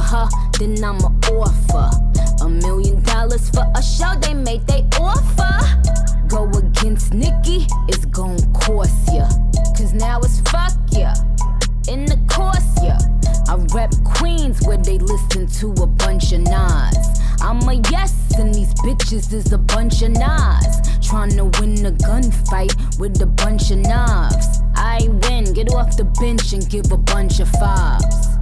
Her, then I'ma offer a million dollars for a show they made they offer. Go against Nicki, it's gon' cost ya, cause now it's fuck ya. In the course, yeah. I rep Queens where they listen to a bunch of Nas. I'm a yes, and these bitches is a bunch of Nas. Tryna win a gunfight with a bunch of knobs. I win, get off the bench and give a bunch of fives.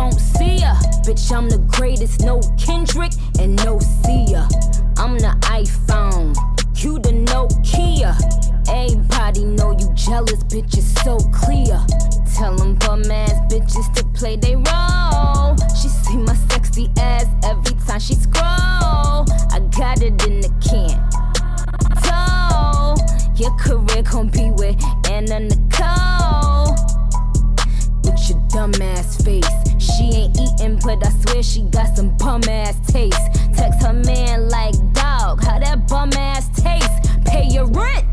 Don't see ya. Bitch, I'm the greatest. No Kendrick and no Sia. I'm the iPhone. You the Nokia. Everybody know you jealous, bitch. It's so clear. Tell them bum ass bitches to play they role. She see my sexy ass every time she scroll. I got it in the can. So, your career gon' be with Anna Nicole with your dumb ass I swear she got some bum ass taste. Text her man like, dog, how that bum ass taste? Pay your rent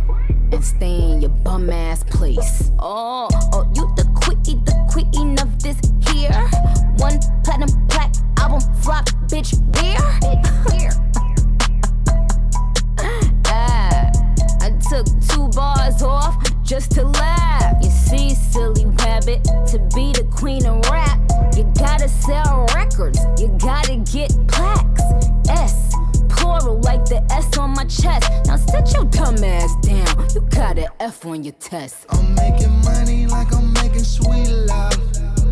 and stay in your bum ass place. Oh, oh, you the queen, the queen of this here. One platinum plaque album flop, bitch. Where? My chest. Now sit your dumb ass down, you got an F on your test. I'm making money like I'm making sweet love.